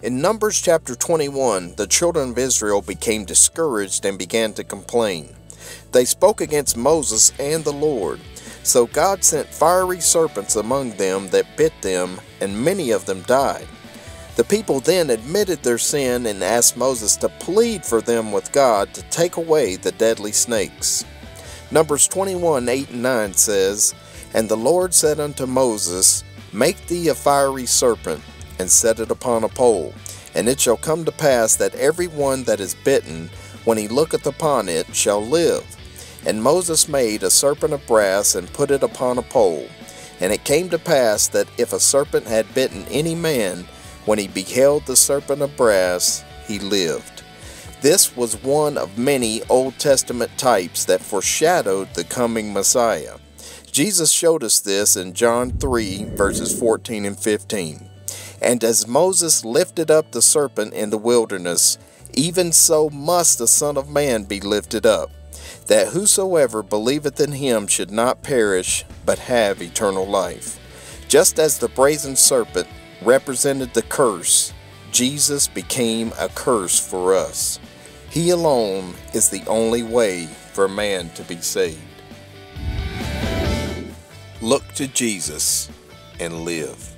In Numbers chapter 21, the children of Israel became discouraged and began to complain. They spoke against Moses and the Lord. So God sent fiery serpents among them that bit them, and many of them died. The people then admitted their sin and asked Moses to plead for them with God to take away the deadly snakes. Numbers 21 8 and 9 says, And the Lord said unto Moses, Make thee a fiery serpent, and set it upon a pole. And it shall come to pass that every one that is bitten, when he looketh upon it, shall live. And Moses made a serpent of brass, and put it upon a pole. And it came to pass that if a serpent had bitten any man, when he beheld the serpent of brass, he lived. This was one of many Old Testament types that foreshadowed the coming Messiah. Jesus showed us this in John 3, verses 14 and 15. And as Moses lifted up the serpent in the wilderness, even so must the Son of Man be lifted up, that whosoever believeth in him should not perish, but have eternal life. Just as the brazen serpent represented the curse, Jesus became a curse for us. He alone is the only way for man to be saved. Look to Jesus and live.